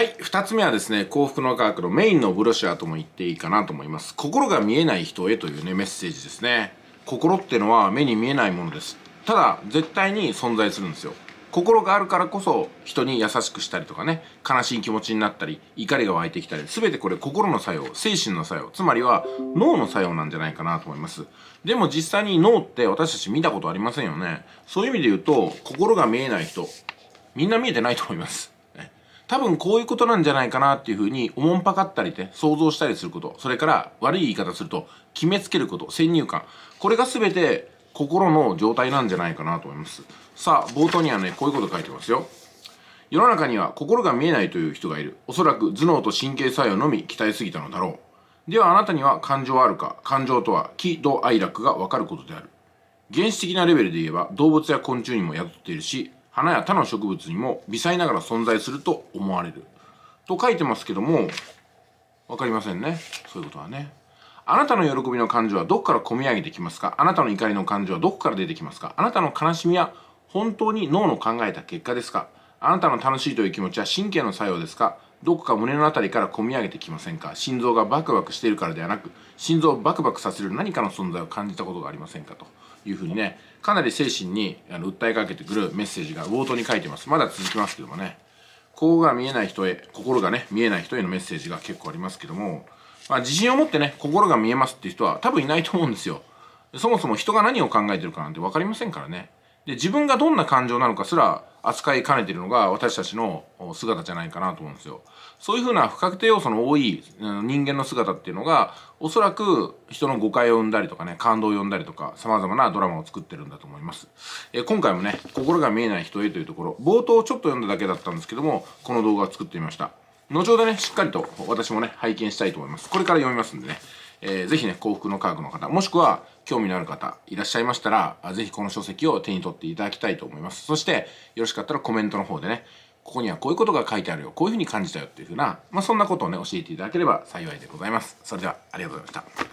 はい2つ目はですね幸福の科学のメインのブロシアとも言っていいかなと思います。心が見えない人へというねメッセージですね。心ってのは目に見えないものです。ただ絶対に存在するんですよ。心があるからこそ人に優しくしたりとかね悲しい気持ちになったり怒りが湧いてきたり全てこれ心の作用精神の作用つまりは脳の作用なんじゃないかなと思います。でも実際に脳って私たち見たことありませんよね。そういう意味で言うと心が見えない人みんな見えてないと思います。多分こういうことなんじゃないかなっていうふうにおもんぱかったりね想像したりすること。それから悪い言い方すると決めつけること。先入観。これが全て心の状態なんじゃないかなと思います。さあ冒頭にはねこういうこと書いてますよ。世の中には心が見えないという人がいる。おそらく頭脳と神経作用のみ鍛えすぎたのだろう。ではあなたには感情はあるか？感情とは喜怒哀楽が分かることである。原始的なレベルで言えば動物や昆虫にも宿っているし花や他の植物にも微細ながら存在すると思われる。と書いてますけども分かりませんね。そういうことはね。あなたの喜びの感情はどこから込み上げてきますか？あなたの怒りの感情はどこから出てきますか？あなたの悲しみは本当に脳の考えた結果ですか？あなたの楽しいという気持ちは神経の作用ですか？どこか胸の辺りから込み上げてきませんか？心臓がバクバクしているからではなく心臓をバクバクさせる何かの存在を感じたことがありませんか？というふうにねかなり精神にあの訴えかけてくるメッセージが冒頭に書いてますまだ続きますけどもねここが見えない人へ心がね見えない人へのメッセージが結構ありますけどもまあ、自信を持ってね、心が見えますっていう人は多分いないと思うんですよ。そもそも人が何を考えてるかなんて分かりませんからね。で、自分がどんな感情なのかすら扱いかねているのが私たちの姿じゃないかなと思うんですよ。そういうふうな不確定要素の多い人間の姿っていうのが、おそらく人の誤解を生んだりとかね、感動を呼んだりとか、様々なドラマを作ってるんだと思います。え今回もね、心が見えない人へというところ、冒頭ちょっと読んだだけだったんですけども、この動画を作ってみました。後ほどね、しっかりと私もね、拝見したいと思います。これから読みますんでね、えー、ぜひね、幸福の科学の方、もしくは興味のある方いらっしゃいましたら、ぜひこの書籍を手に取っていただきたいと思います。そして、よろしかったらコメントの方でね、ここにはこういうことが書いてあるよ、こういうふうに感じたよっていうふうな、まあ、そんなことをね、教えていただければ幸いでございます。それでは、ありがとうございました。